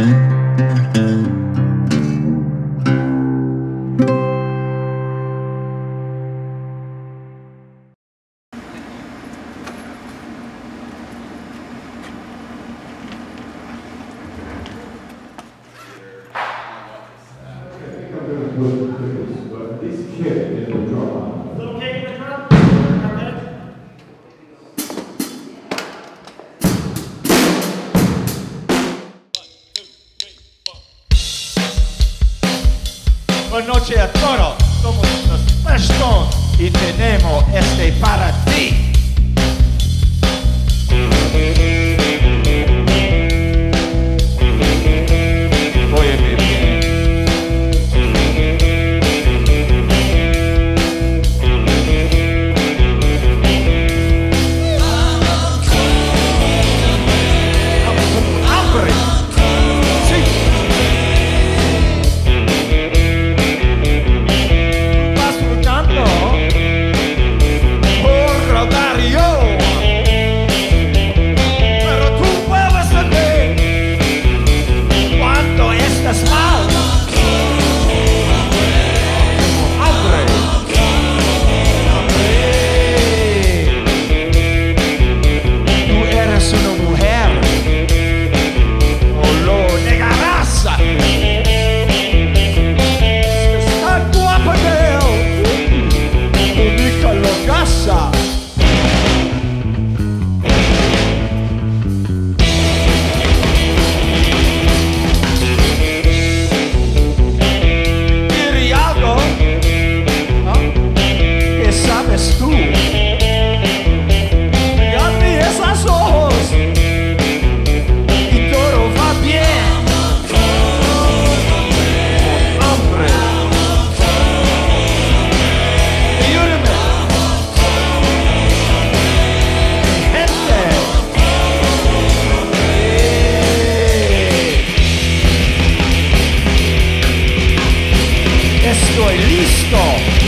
Mm-hmm. Buenas noches a todos, somos los Flashstones y tenemos este para ti. Crystal.